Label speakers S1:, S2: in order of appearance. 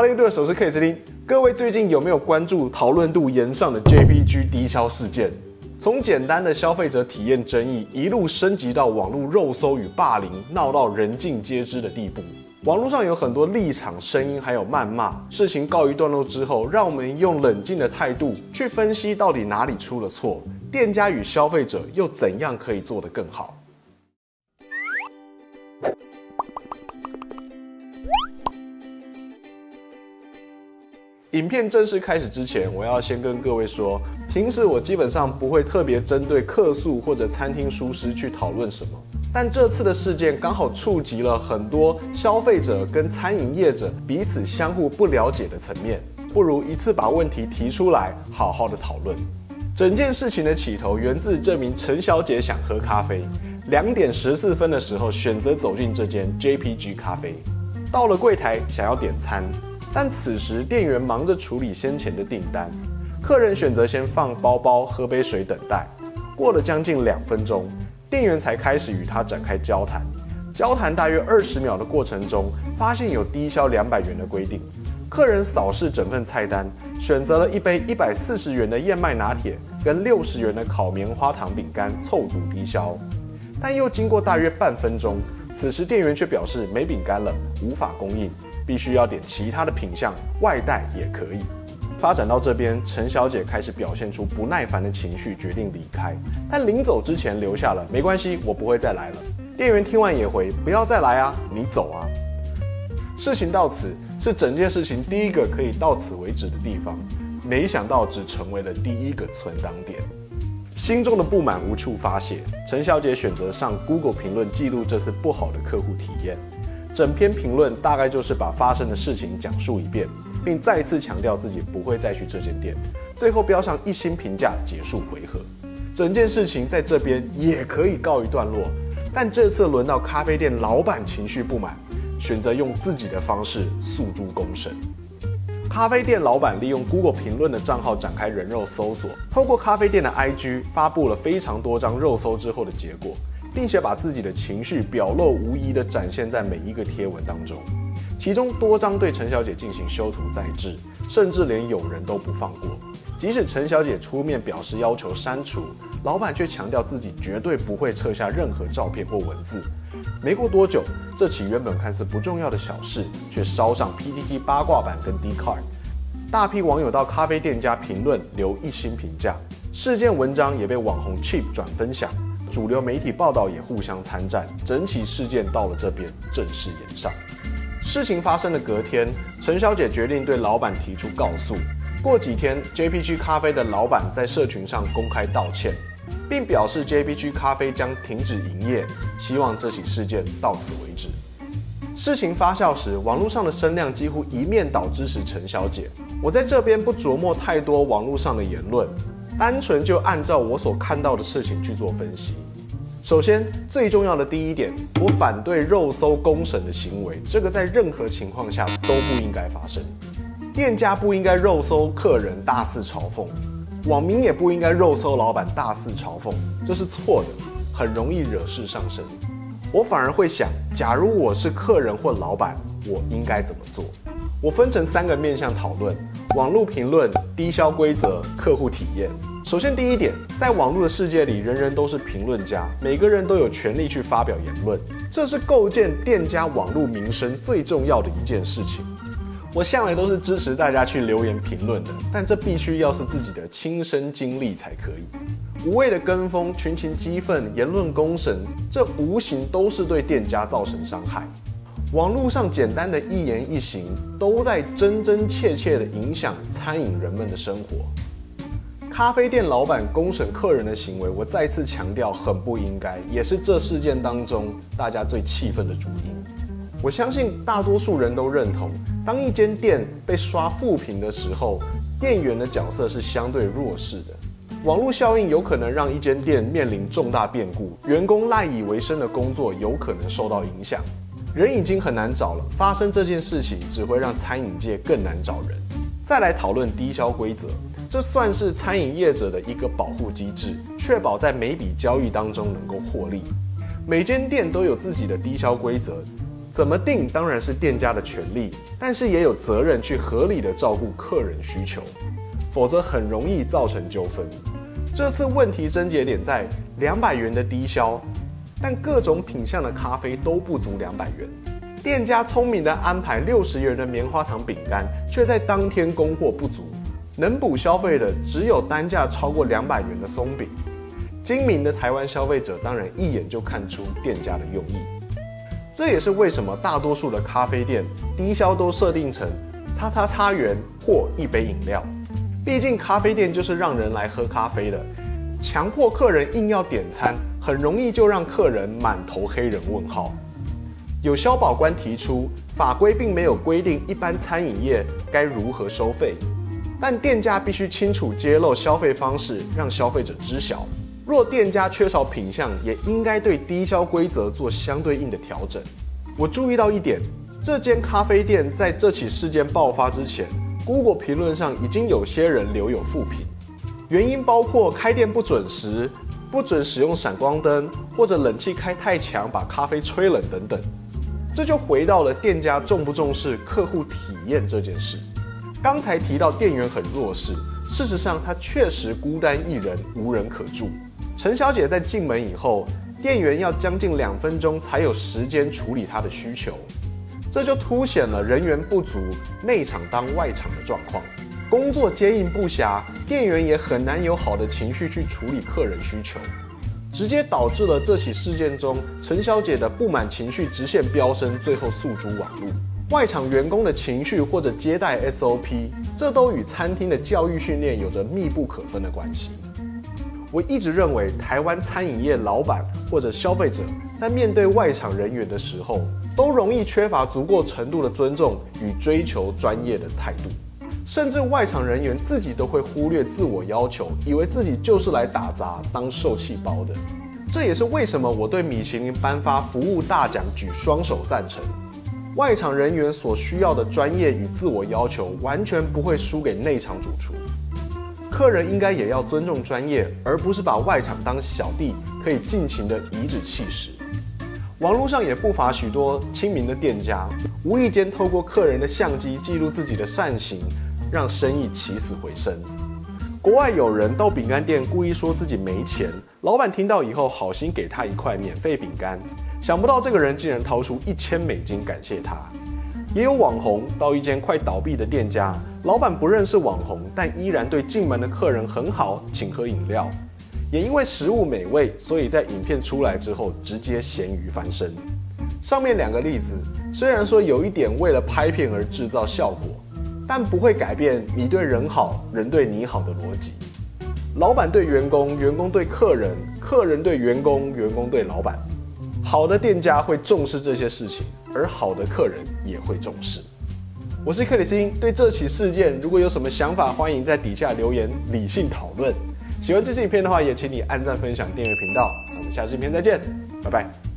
S1: Hello，各位，我是 K 斯汀。各位最近有没有关注讨论度延上的 JPG 低消事件？从简单的消费者体验争议，一路升级到网络肉搜与霸凌，闹到人尽皆知的地步。网络上有很多立场、声音，还有谩骂。事情告一段落之后，让我们用冷静的态度去分析到底哪里出了错，店家与消费者又怎样可以做得更好。影片正式开始之前，我要先跟各位说，平时我基本上不会特别针对客诉或者餐厅疏失去讨论什么，但这次的事件刚好触及了很多消费者跟餐饮业者彼此相互不了解的层面，不如一次把问题提出来，好好的讨论。整件事情的起头源自这名陈小姐想喝咖啡，两点十四分的时候选择走进这间 JPG 咖啡，到了柜台想要点餐。但此时店员忙着处理先前的订单，客人选择先放包包、喝杯水等待。过了将近两分钟，店员才开始与他展开交谈。交谈大约二十秒的过程中，发现有低消两百元的规定。客人扫视整份菜单，选择了一杯一百四十元的燕麦拿铁跟六十元的烤棉花糖饼干凑足低消。但又经过大约半分钟，此时店员却表示没饼干了，无法供应。必须要点其他的品相，外带也可以。发展到这边，陈小姐开始表现出不耐烦的情绪，决定离开。但临走之前留下了，没关系，我不会再来了。店员听完也回，不要再来啊，你走啊。事情到此，是整件事情第一个可以到此为止的地方。没想到只成为了第一个存档点，心中的不满无处发泄，陈小姐选择上 Google 评论记录这次不好的客户体验。整篇评论大概就是把发生的事情讲述一遍，并再次强调自己不会再去这间店，最后标上一星评价结束回合。整件事情在这边也可以告一段落，但这次轮到咖啡店老板情绪不满，选择用自己的方式诉诸公审。咖啡店老板利用 Google 评论的账号展开人肉搜索，透过咖啡店的 IG 发布了非常多张肉搜之后的结果。并且把自己的情绪表露无遗地展现在每一个贴文当中，其中多张对陈小姐进行修图再制，甚至连友人都不放过。即使陈小姐出面表示要求删除，老板却强调自己绝对不会撤下任何照片或文字。没过多久，这起原本看似不重要的小事，却烧上 PTT 八卦版跟 d c a r d 大批网友到咖啡店家评论留一星评价，事件文章也被网红 Cheap 转分享。主流媒体报道也互相参战，整起事件到了这边正式演上。事情发生的隔天，陈小姐决定对老板提出告诉。过几天，JPG 咖啡的老板在社群上公开道歉，并表示 JPG 咖啡将停止营业，希望这起事件到此为止。事情发酵时，网络上的声量几乎一面倒支持陈小姐。我在这边不琢磨太多网络上的言论。单纯就按照我所看到的事情去做分析。首先，最重要的第一点，我反对肉搜公审的行为，这个在任何情况下都不应该发生。店家不应该肉搜客人大肆嘲讽，网民也不应该肉搜老板大肆嘲讽，这是错的，很容易惹事上身。我反而会想，假如我是客人或老板，我应该怎么做？我分成三个面向讨论：网络评论、低消规则、客户体验。首先，第一点，在网络的世界里，人人都是评论家，每个人都有权利去发表言论，这是构建店家网络名声最重要的一件事情。我向来都是支持大家去留言评论的，但这必须要是自己的亲身经历才可以。无谓的跟风、群情激愤、言论攻审，这无形都是对店家造成伤害。网络上简单的一言一行，都在真真切切的影响餐饮人们的生活。咖啡店老板公审客人的行为，我再次强调很不应该，也是这事件当中大家最气愤的主因。我相信大多数人都认同，当一间店被刷负评的时候，店员的角色是相对弱势的。网络效应有可能让一间店面临重大变故，员工赖以为生的工作有可能受到影响。人已经很难找了，发生这件事情只会让餐饮界更难找人。再来讨论低消规则。这算是餐饮业者的一个保护机制，确保在每笔交易当中能够获利。每间店都有自己的低消规则，怎么定当然是店家的权利，但是也有责任去合理的照顾客人需求，否则很容易造成纠纷。这次问题症结点在两百元的低消，但各种品相的咖啡都不足两百元。店家聪明的安排六十元的棉花糖饼干，却在当天供货不足，能补消费的只有单价超过两百元的松饼。精明的台湾消费者当然一眼就看出店家的用意。这也是为什么大多数的咖啡店低消都设定成叉叉叉元或一杯饮料。毕竟咖啡店就是让人来喝咖啡的，强迫客人硬要点餐，很容易就让客人满头黑人问号。有消保官提出，法规并没有规定一般餐饮业该如何收费，但店家必须清楚揭露消费方式，让消费者知晓。若店家缺少品相，也应该对低消规则做相对应的调整。我注意到一点，这间咖啡店在这起事件爆发之前。Google 评论上已经有些人留有负评，原因包括开店不准时、不准使用闪光灯，或者冷气开太强把咖啡吹冷等等。这就回到了店家重不重视客户体验这件事。刚才提到店员很弱势，事实上他确实孤单一人，无人可助。陈小姐在进门以后，店员要将近两分钟才有时间处理她的需求。这就凸显了人员不足、内场当外场的状况，工作接应不暇，店员也很难有好的情绪去处理客人需求，直接导致了这起事件中陈小姐的不满情绪直线飙升，最后诉诸网络。外场员工的情绪或者接待 SOP，这都与餐厅的教育训练有着密不可分的关系。我一直认为，台湾餐饮业老板或者消费者在面对外场人员的时候，都容易缺乏足够程度的尊重与追求专业的态度，甚至外场人员自己都会忽略自我要求，以为自己就是来打杂当受气包的。这也是为什么我对米其林颁发服务大奖举双手赞成。外场人员所需要的专业与自我要求，完全不会输给内场主厨。客人应该也要尊重专业，而不是把外场当小弟，可以尽情的颐指气使。网络上也不乏许多亲民的店家，无意间透过客人的相机记录自己的善行，让生意起死回生。国外有人到饼干店故意说自己没钱，老板听到以后好心给他一块免费饼干，想不到这个人竟然掏出一千美金感谢他。也有网红到一间快倒闭的店家，老板不认识网红，但依然对进门的客人很好，请喝饮料。也因为食物美味，所以在影片出来之后直接咸鱼翻身。上面两个例子虽然说有一点为了拍片而制造效果，但不会改变你对人好人对你好的逻辑。老板对员工，员工对客人，客人对员工，员工对老板。好的店家会重视这些事情，而好的客人也会重视。我是克里斯汀，对这起事件如果有什么想法，欢迎在底下留言理性讨论。喜欢这期影片的话，也请你按赞、分享、订阅频道。我们下期影片再见，拜拜。